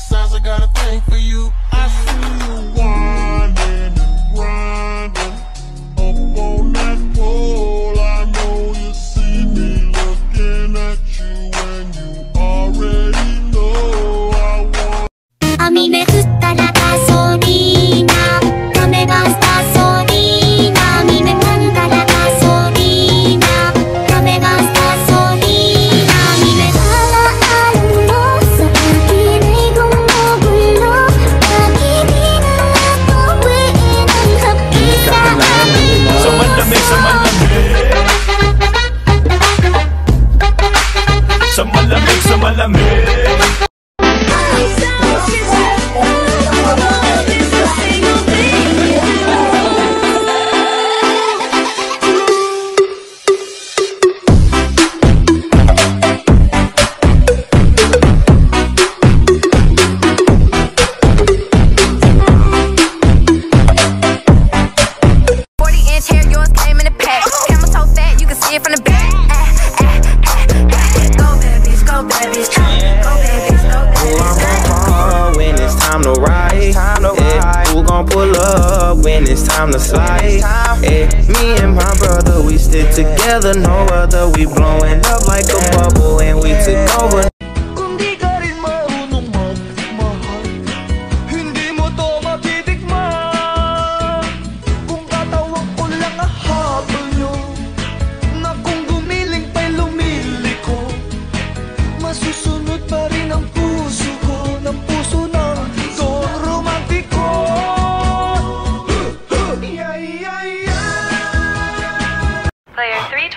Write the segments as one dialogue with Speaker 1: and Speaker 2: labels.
Speaker 1: Besides, I got a thing for you.
Speaker 2: It's time to slide? Yeah, me and my brother, we stick together, no other. We blowing up like a bubble, and we took over.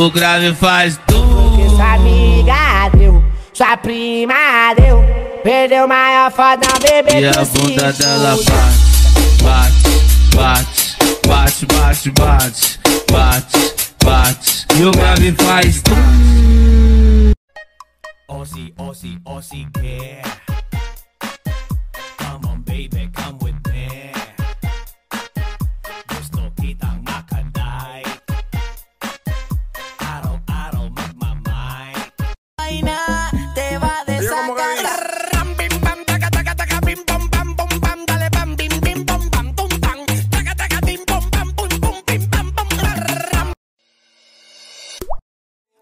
Speaker 3: O grave faz tu.
Speaker 4: Sua amiga deu, sua prima deu. Perdeu maior fodão, bebê
Speaker 3: E a bunda dela bate, bate, bate, bate, bate, bate, bate, bate. E o grave faz tu.
Speaker 5: Aussie, Aussie, Aussie care
Speaker 6: bum, bim, bam, bam, ram.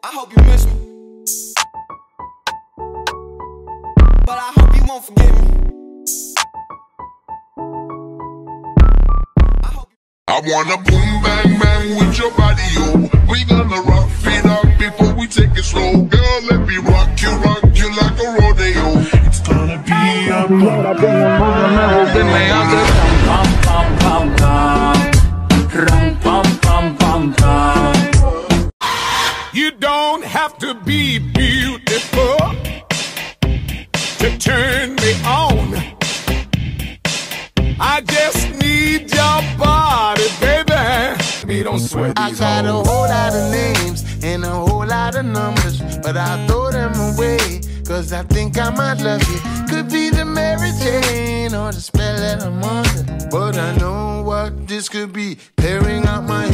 Speaker 6: I hope you miss me. But I hope you won't forget me.
Speaker 1: I wanna boom bang bang with your body, yo. We gonna rock feet up before we take it slow. Girl, let me rock you, rock you like a rodeo. It's gonna be a
Speaker 5: Pam, pam pam pam pam pam pam pam
Speaker 1: You don't have to be beautiful to turn me on. I just need your body, baby. Me don't sweat
Speaker 7: I tried a whole lot of names and a whole lot of numbers, but I throw them away. Cause I think I might love you. Could be the Mary Jane or the spell that I'm under. But I know what this could be. Tearing out my